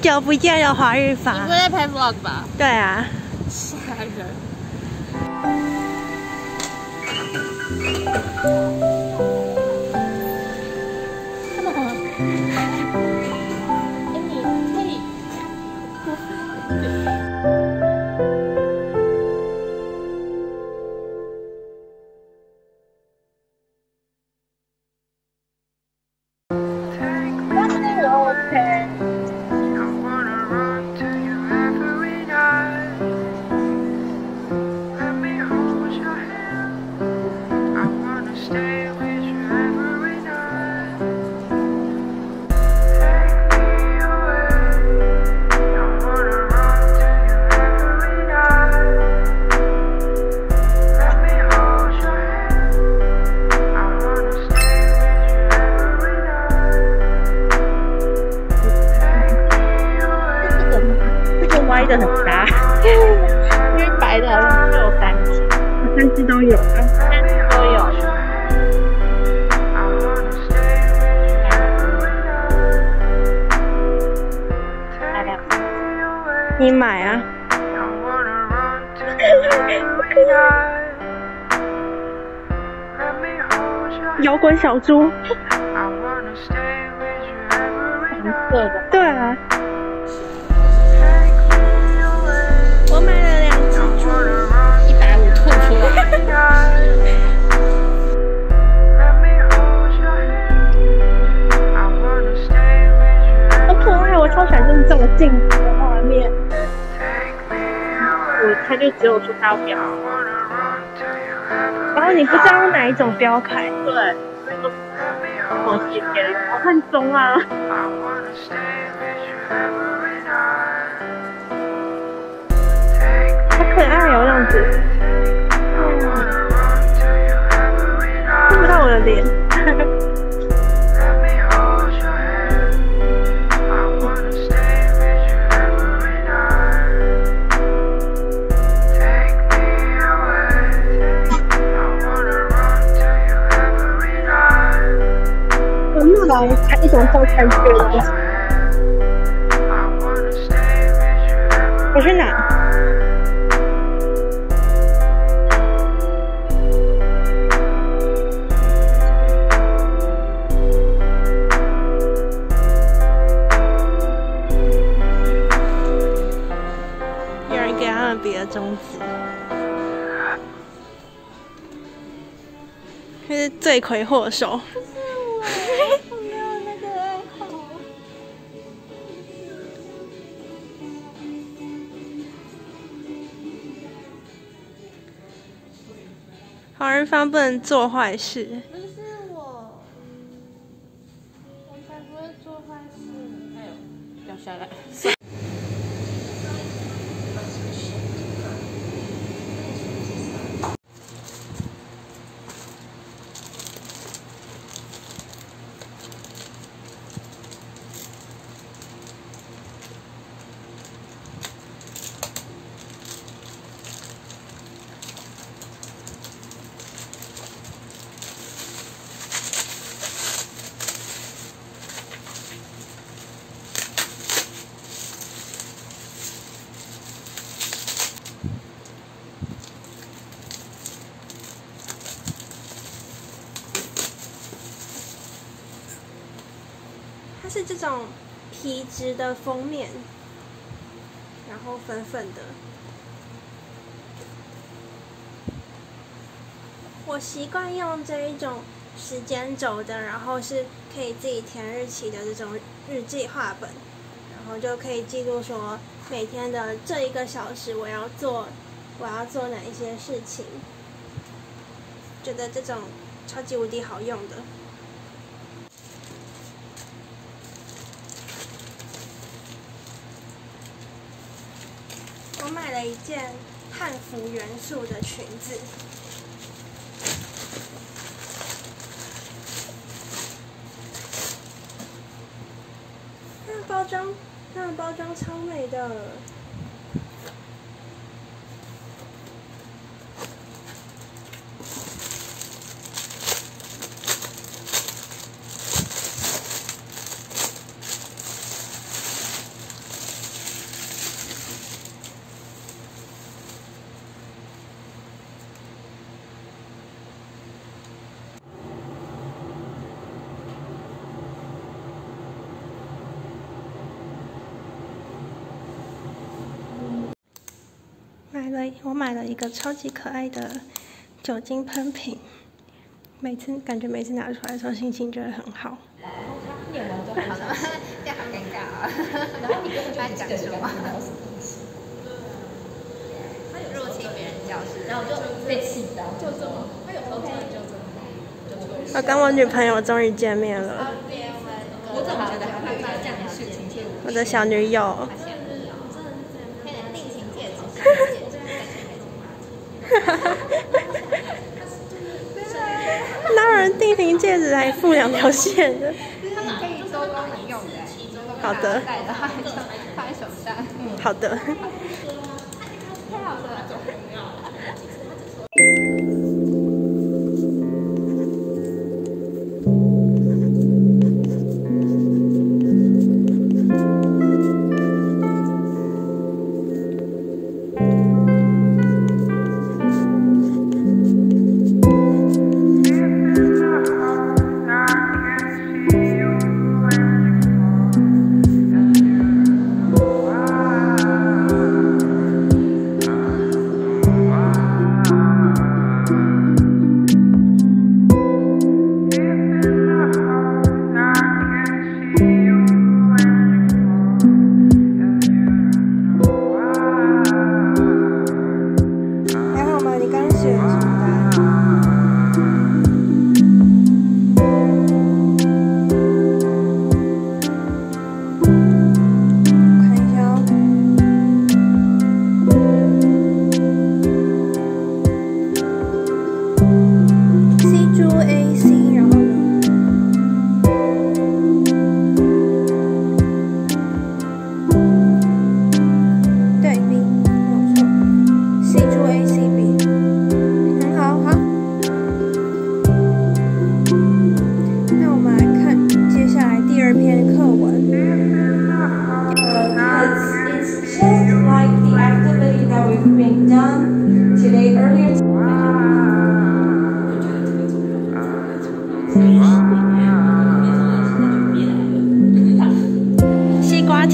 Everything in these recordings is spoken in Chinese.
好久不见了，华日坊。你不会在拍 vlog 吧？对啊。吓人。你买啊！摇滚小猪，红色的。就只有出它标，然后你不知道用哪一种标楷，对，那个好贴贴的，好看中啊。好可爱哦，这样子。看不到我的脸。看一种照餐具的东西。我去哪？有人给他们别的中指，这是罪魁祸首。黄日芳不能做坏事。这种皮质的封面，然后粉粉的。我习惯用这一种时间轴的，然后是可以自己填日期的这种日记画本，然后就可以记录说每天的这一个小时我要做我要做哪一些事情。觉得这种超级无敌好用的。我买一件汉服元素的裙子，它的包装，那包装超美的。了我买了一个超级可爱的酒精喷瓶，每次感觉每次拿出来的时候心情就会很好。好了，这样好尴尬啊！然后你根本就他不讲什么记得你刚刚？聊什么东西，入侵别人教室，然后我就被气到，就这么，他有时候真的就这么，我跟我女朋友终于见面了，我怎么觉得还会发生这样的事情？我我的小女友。哪有人定型戒指还附两条线的？可以周公引用的，好的戴的话就放在手上，好的。太好了。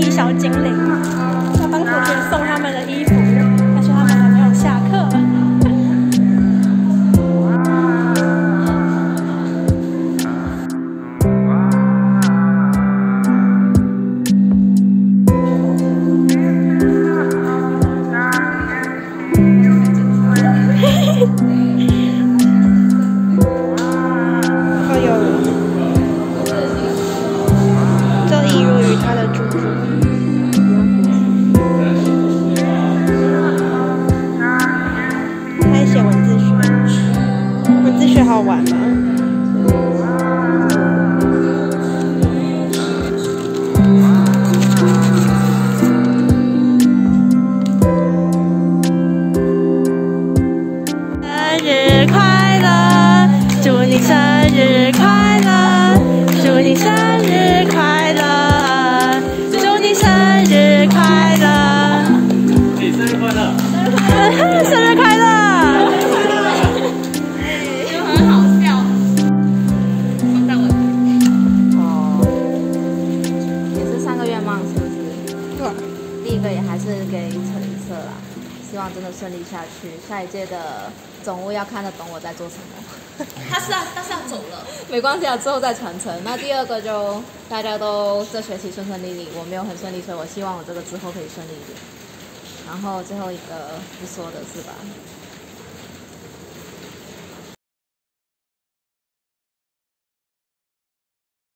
小精灵，总务要看得懂我在做什么。他是要，他是要走了。没关系啊，之后再传承。那第二个就大家都这学期顺顺利利，我没有很顺利，所以我希望我这个之后可以顺利一点。然后最后一个不说的是吧？